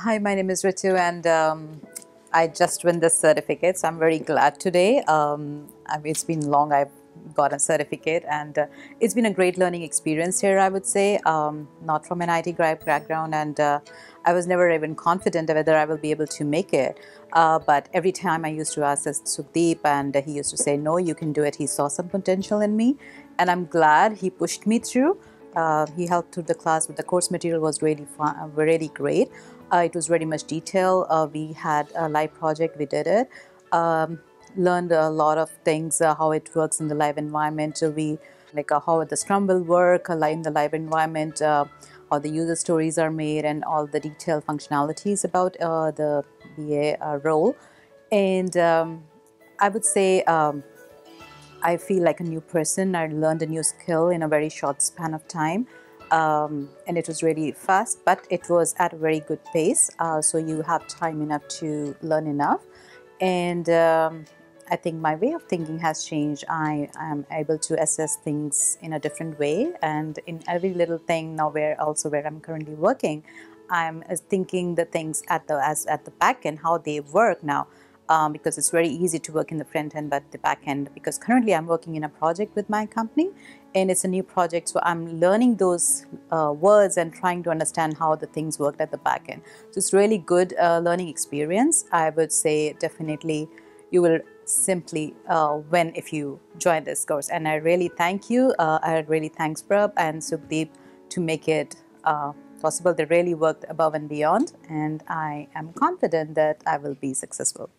Hi, my name is Ritu, and um, I just won the certificate. So I'm very glad today. Um, I mean, it's been long. I've got a certificate, and uh, it's been a great learning experience here. I would say, um, not from an IT background, and uh, I was never even confident whether I will be able to make it. Uh, but every time I used to ask Sukhdeep, and he used to say, "No, you can do it." He saw some potential in me, and I'm glad he pushed me through. Uh, he helped through the class, but the course material was really fun, really great. Uh, it was very much detailed. Uh, we had a live project, we did it. Um, learned a lot of things, uh, how it works in the live environment. We like uh, how the Scrum will work uh, in the live environment, uh, how the user stories are made, and all the detailed functionalities about the BA role. And um, I would say um, I feel like a new person. I learned a new skill in a very short span of time. Um, and it was really fast, but it was at a very good pace. Uh, so you have time enough to learn enough. And um, I think my way of thinking has changed. I am able to assess things in a different way, and in every little thing now, where also where I'm currently working, I'm uh, thinking the things at the as at the back end how they work now um, because it's very easy to work in the front end but the back end because currently I'm working in a project with my company and it's a new project so I'm learning those uh, words and trying to understand how the things worked at the back end. So it's really good uh, learning experience. I would say definitely you will simply uh, win if you join this course and I really thank you. Uh, I really thanks Prab and Sukhdeep to make it uh, possible. They really worked above and beyond and I am confident that I will be successful.